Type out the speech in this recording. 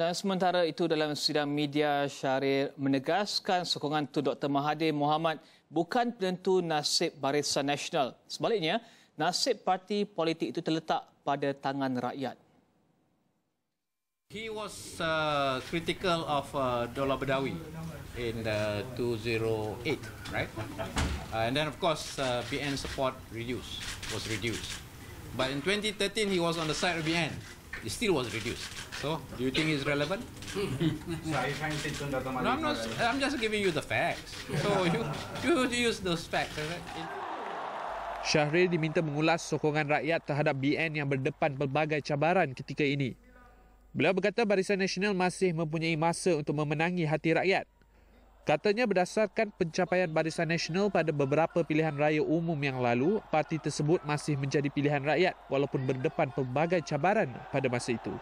Dan sementara itu dalam sidang media Syahrir menegaskan sokongan tu Dr. Mahathir Mohamad bukan penentu nasib Barisan Nasional. Sebaliknya, nasib parti politik itu terletak pada tangan rakyat. He was uh, critical of uh, Dola Bedawi in the 208, right? Uh, and then, of course, uh, BN support reduced, was reduced. But in 2013, he was on the side of BN. It still was reduced. So, do you think it's relevant? So are you trying to say Tun Dr. No, I'm not. I'm just giving you the facts. So you you use those facts. Right? Syahrir diminta mengulas sokongan rakyat terhadap BN yang berdepan pelbagai cabaran ketika ini. Beliau berkata Barisan Nasional masih mempunyai masa untuk memenangi hati rakyat. Katanya berdasarkan pencapaian Barisan Nasional pada beberapa pilihan raya umum yang lalu, parti tersebut masih menjadi pilihan rakyat walaupun berdepan pelbagai cabaran pada masa itu.